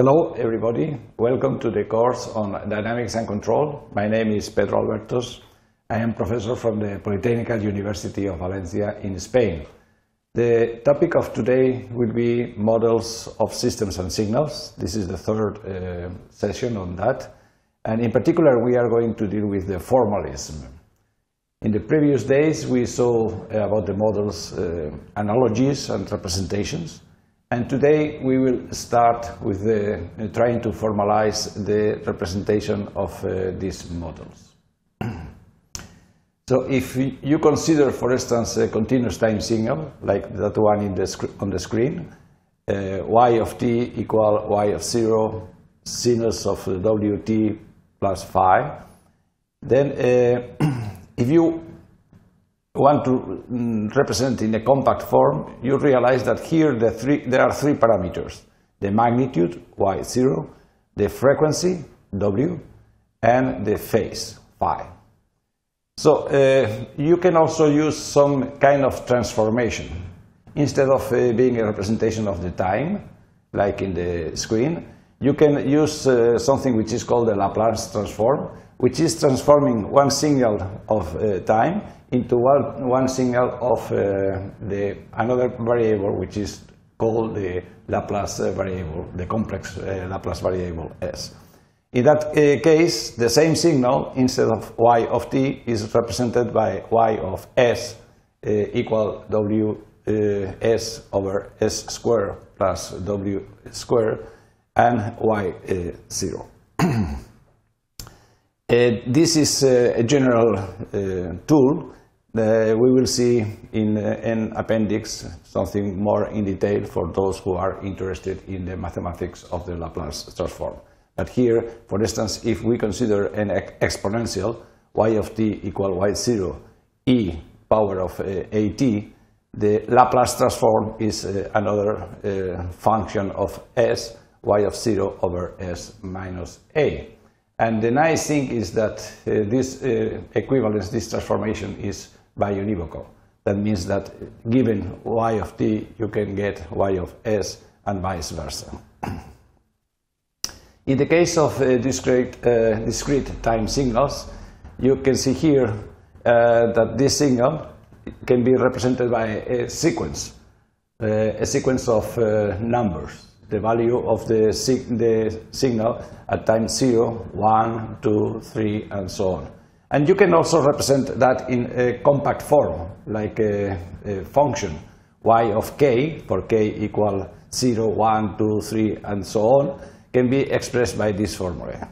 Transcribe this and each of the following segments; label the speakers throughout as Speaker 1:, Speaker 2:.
Speaker 1: Hello, everybody. Welcome to the course on Dynamics and Control. My name is Pedro Albertos. I am professor from the Polytechnical University of Valencia in Spain. The topic of today will be models of systems and signals. This is the third uh, session on that. And in particular, we are going to deal with the formalism. In the previous days, we saw about the models, uh, analogies and representations. And today we will start with the, uh, trying to formalize the representation of uh, these models. so if you consider, for instance, a continuous time signal, like that one the on the screen, uh, y of t equal y of 0, sinus of wt plus phi, then uh, if you want to mm, represent in a compact form, you realize that here the three, there are three parameters. The magnitude, y0, the frequency, w, and the phase, phi. So uh, you can also use some kind of transformation. Instead of uh, being a representation of the time, like in the screen, you can use uh, something which is called the Laplace transform, which is transforming one signal of uh, time into one, one signal of uh, the another variable which is called the Laplace variable, the complex uh, Laplace variable S. In that uh, case, the same signal, instead of y of t, is represented by y of s uh, equal w uh, s over s square plus w square and y 0. This is a general tool uh, we will see in an uh, appendix something more in detail for those who are interested in the mathematics of the Laplace transform. But here, for instance, if we consider an exponential y of t equal y0 e power of uh, at, the Laplace transform is uh, another uh, function of s, y of 0 over s minus a. And the nice thing is that uh, this equivalence, this transformation is biunivocal. That means that given y of t, you can get y of s and vice versa. In the case of uh, discrete, uh, discrete time signals, you can see here uh, that this signal can be represented by a sequence, uh, a sequence of uh, numbers. The value of the, sig the signal at time 0, 1, 2, 3, and so on. And you can also represent that in a compact form, like a, a function y of k, for k equal 0, 1, 2, 3, and so on, can be expressed by this formula.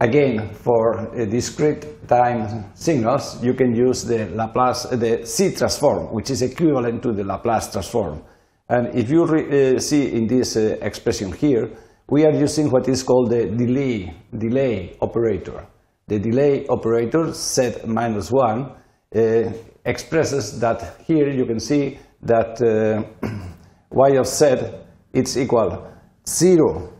Speaker 1: Again, for discrete time signals, you can use the Laplace, the Z transform, which is equivalent to the Laplace transform. And if you uh, see in this uh, expression here, we are using what is called the delay, delay operator. The delay operator, z minus 1, uh, expresses that here you can see that uh, y of z is equal 0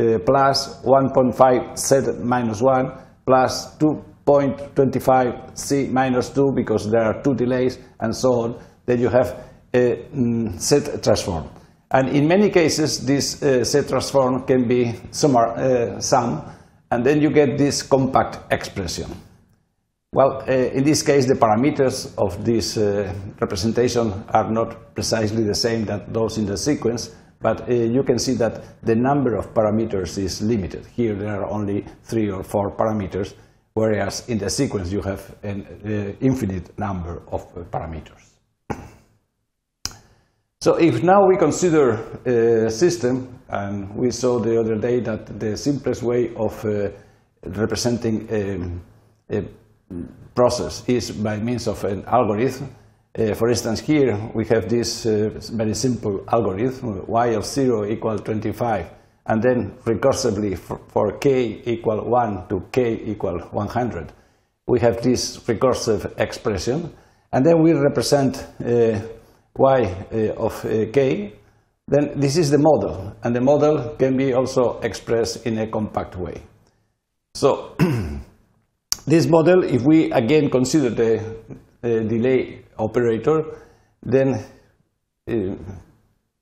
Speaker 1: uh, plus 1.5 z minus 1 plus 2.25 z minus 2 because there are two delays and so on. Then you have a mm, transform. And in many cases, this uh, z transform can be sum, uh, sum and then you get this compact expression. Well, uh, in this case, the parameters of this uh, representation are not precisely the same that those in the sequence, but uh, you can see that the number of parameters is limited. Here there are only three or four parameters, whereas in the sequence you have an uh, infinite number of uh, parameters. So if now we consider a system, and we saw the other day that the simplest way of uh, representing a, a, process is by means of an algorithm. Uh, for instance, here we have this uh, very simple algorithm, y of 0 equal 25, and then recursively for, for, k equal 1 to k equal 100. We have this recursive expression, and then we represent uh, y uh, of uh, k, then this is the model, and the model can be also expressed in a compact way. So, this model, if we again consider the delay operator, then uh,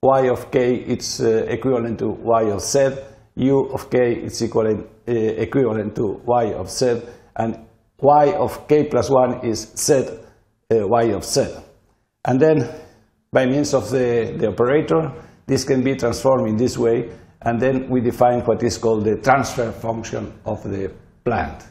Speaker 1: y of k uh, equivalent to y of z, u of k it's equivalent, uh, equivalent to y of z, and y of k plus 1 is z uh, y of z. And then by means of the, the operator, this can be transformed in this way, and then we define what is called the transfer function of the plant.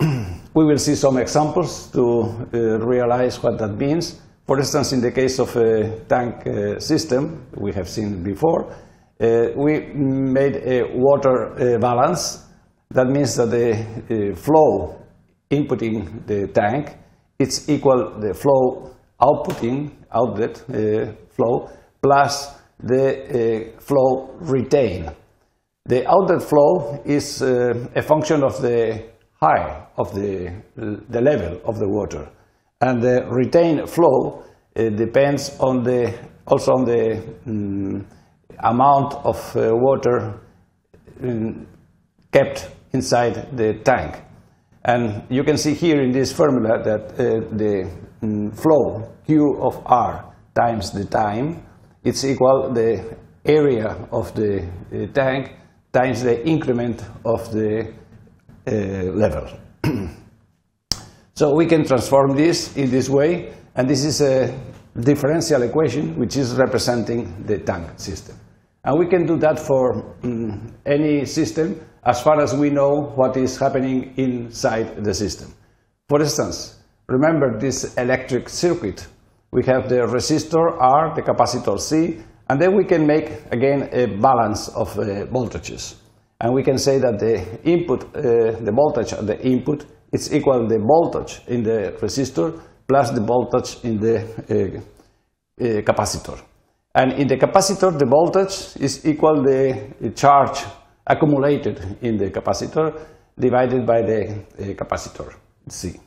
Speaker 1: we will see some examples to uh, realize what that means. For instance, in the case of a tank uh, system, we have seen before, uh, we made a water uh, balance. That means that the uh, flow inputting the tank, it's equal the flow outputting, outlet uh, flow, plus the flow retained. The outlet flow is a function of the height of the, the level of the water. And the retained flow uh, depends on the, also on the um, amount of uh, water um, kept inside the tank. And you can see here in this formula that uh, the um, flow Q of R times the time, it's equal the area of the uh, tank times the increment of the uh, level. So we can transform this in this way, and this is a differential equation which is representing the tank system. And we can do that for um, any system as far as we know what is happening inside the system. For instance, remember this electric circuit. We have the resistor R, the capacitor C, and then we can make again a balance of uh, voltages. And we can say that the input, uh, the voltage at the input is equal to the voltage in the resistor plus the voltage in the uh, uh, capacitor. And in the capacitor, the voltage is equal to the charge accumulated in the capacitor divided by the uh, capacitor C.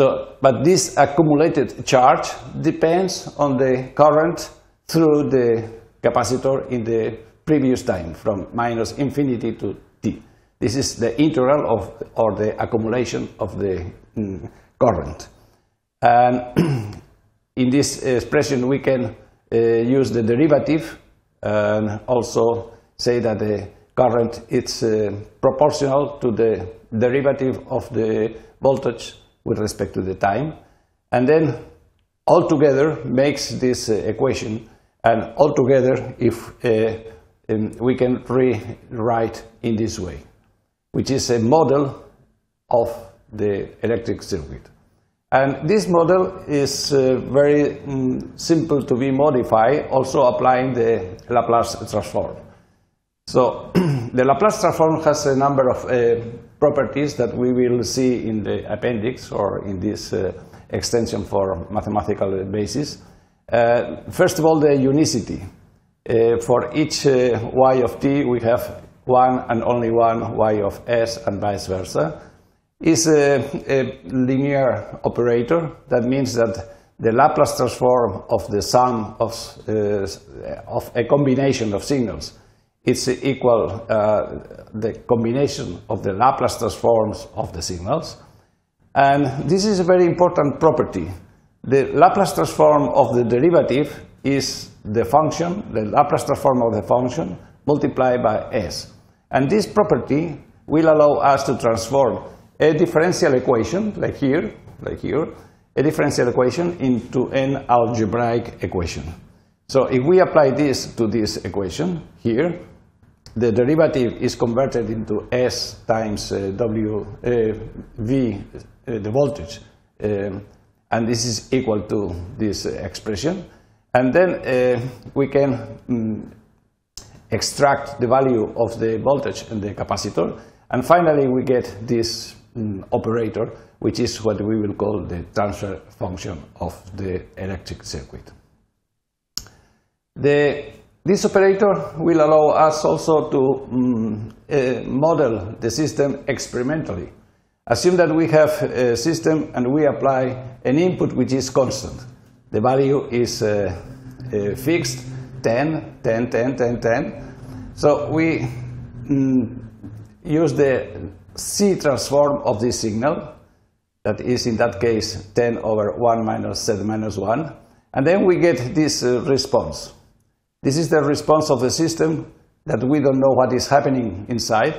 Speaker 1: so, but this accumulated charge depends on the current through the capacitor in the previous time from minus infinity to t. This is the integral of, or the accumulation of the mm, current. And in this expression, we can uh, use the derivative and also say that the current is uh, proportional to the derivative of the voltage with respect to the time. And then altogether makes this uh, equation. And altogether, if uh, um, we can rewrite in this way which is a model of the electric circuit. And this model is uh, very mm, simple to be modified, also applying the Laplace transform. So the Laplace transform has a number of uh, properties that we will see in the appendix or in this uh, extension for mathematical basis. Uh, first of all, the unicity. Uh, for each uh, y of t, we have one and only one y of s and vice versa, is a, a linear operator. That means that the Laplace transform of the sum of, uh, of a combination of signals is equal uh, the combination of the Laplace transforms of the signals. And this is a very important property. The Laplace transform of the derivative is the function, the Laplace transform of the function multiplied by s. And this property will allow us to transform a differential equation, like here, like here, a differential equation into an algebraic equation. So if we apply this to this equation here, the derivative is converted into S times uh, W, uh, V, uh, the voltage, um, and this is equal to this expression. And then uh, we can um, extract the value of the voltage in the capacitor. And finally, we get this um, operator, which is what we will call the transfer function of the electric circuit. The, this operator will allow us also to um, uh, model the system experimentally. Assume that we have a system and we apply an input which is constant. The value is uh, uh, fixed 10, 10, 10, 10, 10. So we mm, use the Z transform of this signal, that is in that case 10 over 1 minus z minus 1, And then we get this response. This is the response of the system that we don't know what is happening inside.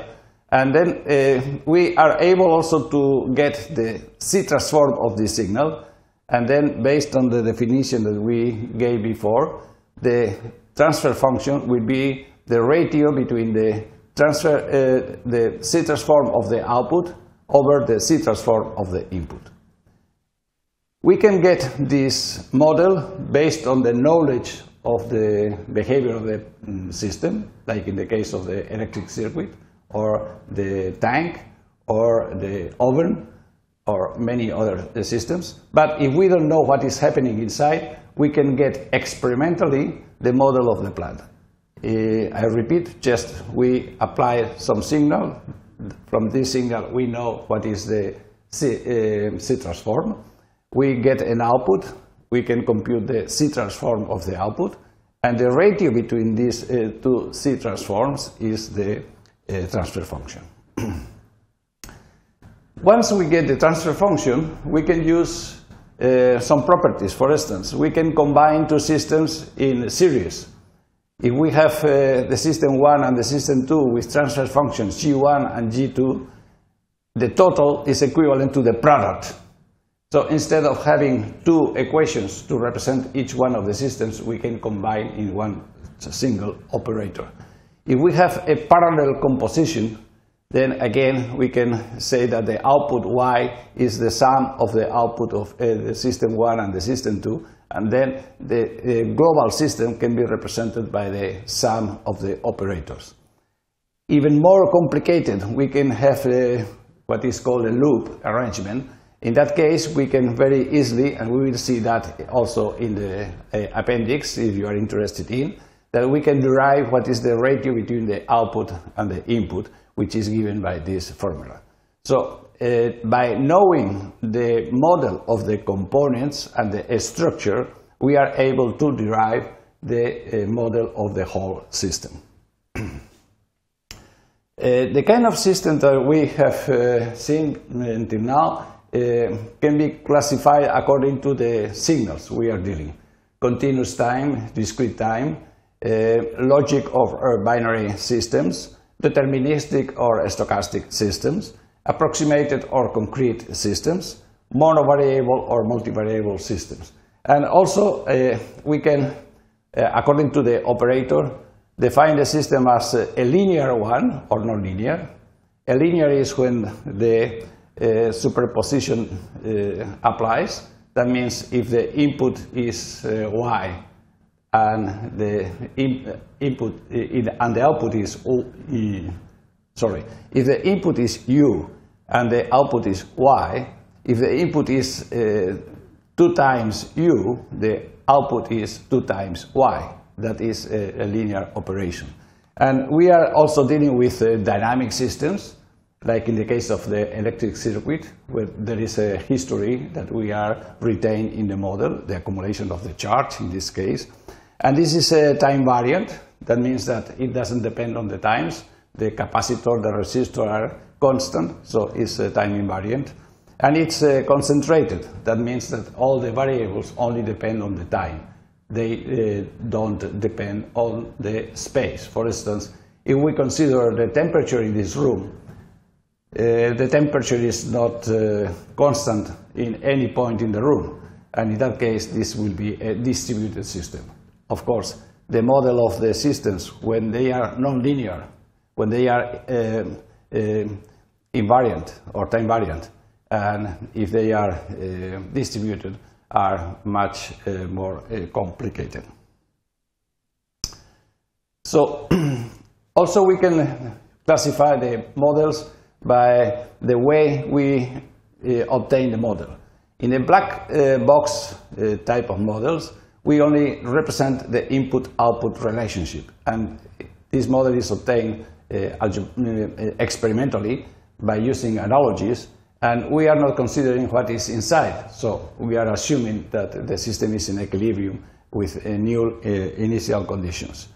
Speaker 1: And then uh, we are able also to get the Z transform of this signal. And then based on the definition that we gave before, the transfer function will be the ratio between the transfer, uh, the Z transform of the output over the Z transform of the input. We can get this model based on the knowledge of the behavior of the mm, system, like in the case of the electric circuit, or the tank, or the oven, or many other systems. But if we don't know what is happening inside, we can get experimentally the model of the plant. Uh, I repeat, just we apply some signal. From this signal, we know what is the Z, uh, Z transform. We get an output. We can compute the Z transform of the output. And the ratio between these uh, two Z transforms is the uh, transfer function. Once we get the transfer function, we can use uh, some properties. For instance, we can combine two systems in series. If we have uh, the system 1 and the system 2 with transfer functions G1 and G2, the total is equivalent to the product. So instead of having two equations to represent each one of the systems, we can combine in one single operator. If we have a parallel composition, then again we can say that the output y is the sum of the output of uh, the system 1 and the system 2, and then the, global system can be represented by the sum of the operators. Even more complicated, we can have a, what is called a loop arrangement. In that case, we can very easily, and we will see that also in the uh, appendix if you are interested in, that we can derive what is the ratio between the output and the input, which is given by this formula. So uh, by knowing the model of the components and the structure, we are able to derive the uh, model of the whole system. uh, the kind of system that we have uh, seen until now can be classified according to the signals we are dealing. Continuous time, discrete time, uh, logic of binary systems, deterministic or stochastic systems, approximated or concrete systems, monovariable or multivariable systems. And also, uh, we can, uh, according to the operator, define the system as a linear one or nonlinear. A linear is when the uh, superposition uh, applies. That means if the input is uh, y and the in, input and the output is o, sorry, if the input is u and the output is y, if the input is uh, 2 times u, the output is 2 times y. That is a, a linear operation. And we are also dealing with uh, dynamic systems, like in the case of the electric circuit, where there is a history that we are retained in the model, the accumulation of the charge in this case. And this is a time variant. That means that it doesn't depend on the times the capacitor, the resistor are constant, so it's a time invariant. And it's uh, concentrated. That means that all the variables only depend on the time. They uh, don't depend on the space. For instance, if we consider the temperature in this room, uh, the temperature is not uh, constant in any point in the room. And in that case, this will be a distributed system. Of course, the model of the systems, when they are nonlinear, when they are uh, uh, invariant or time variant, and if they are uh, distributed, are much more complicated. So, also we can classify the models by the way we uh, obtain the model. In the black box type of models, we only represent the input-output relationship, and this model is obtained uh, uh, experimentally by using analogies, and we are not considering what is inside. So we are assuming that the system is in equilibrium with new uh, initial conditions.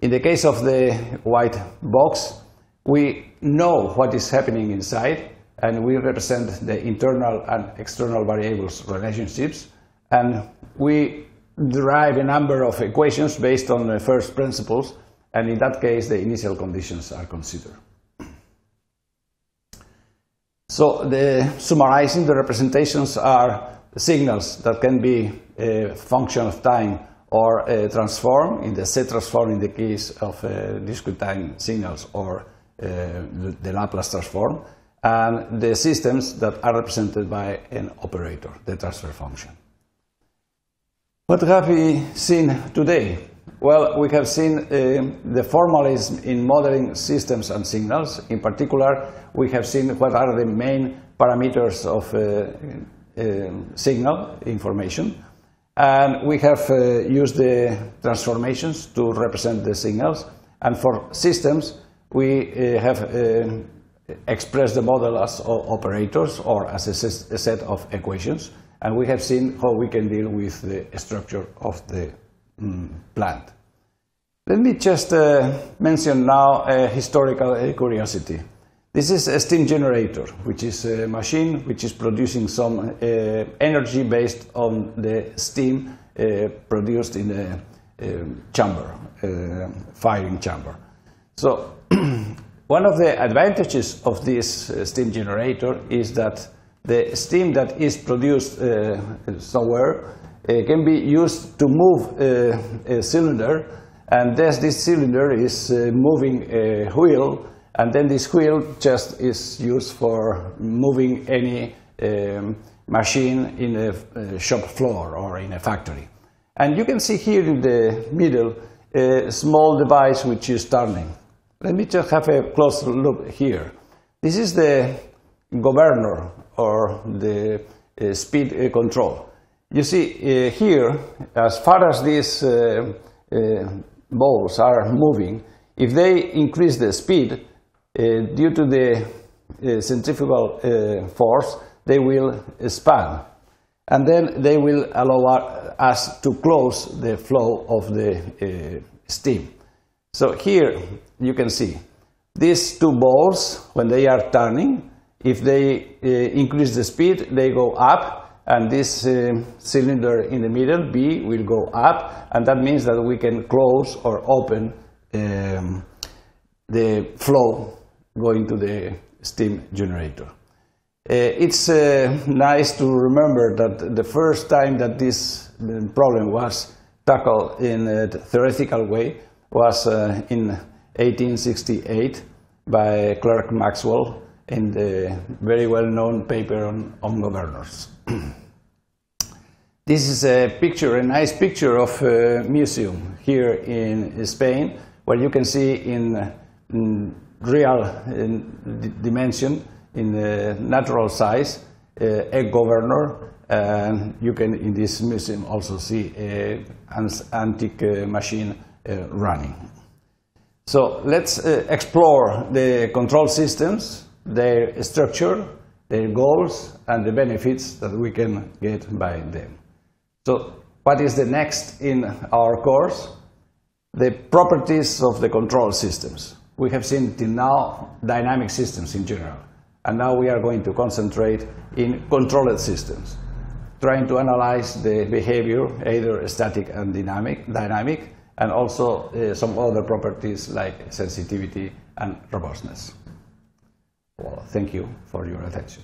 Speaker 1: In the case of the white box, we know what is happening inside, and we represent the internal and external variables relationships, and we derive a number of equations based on the first principles, and in that case, the initial conditions are considered. So, the, summarizing, the representations are signals that can be a function of time or a transform, in the Z transform in the case of uh, discrete time signals or uh, the, the Laplace transform, and the systems that are represented by an operator, the transfer function. What have we seen today? Well, we have seen uh, the formalism in modeling systems and signals. In particular, we have seen what are the main parameters of uh, uh, signal information. And we have uh, used the transformations to represent the signals. And for systems, we uh, have uh, expressed the model as operators or as a, a set of equations. And we have seen how we can deal with the structure of the mm, plant. Let me just uh, mention now a historical curiosity. This is a steam generator, which is a machine which is producing some energy based on the steam produced in the uh, chamber, firing chamber. So, one of the advantages of this steam generator is that the steam that is produced uh, somewhere uh, can be used to move uh, a cylinder and thus this cylinder is uh, moving a wheel and then this wheel just is used for moving any um, machine in a, a, shop floor or in a factory. And you can see here in the middle a small device which is turning. Let me just have a close look here. This is the governor or the uh, speed uh, control. You see uh, here, as far as these uh, uh, balls are moving, if they increase the speed uh, due to the centrifugal force, they will expand. And then they will allow us to close the flow of the steam. So here you can see these two balls, when they are turning, if they uh, increase the speed, they go up, and this uh, cylinder in the middle, B, will go up, and that means that we can close or open um, the flow going to the steam generator. Uh, it's uh, nice to remember that the first time that this uh, problem was tackled in a theoretical way was uh, in 1868 by Clerk Maxwell in the very well-known paper on, on governors. this is a picture, a nice picture of a museum here in Spain, where you can see in, in real in dimension, in natural size, uh, a governor, and you can in this museum also see an antique uh, machine running. So let's uh, explore the control systems their structure, their goals, and the benefits that we can get by them. So what is the next in our course? The properties of the control systems. We have seen till now dynamic systems in general, and now we are going to concentrate in controlled systems, trying to analyze the behavior, either static and dynamic, dynamic and also uh, some other properties like sensitivity and robustness. Well, thank you for your attention.